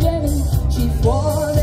Jenny, she was.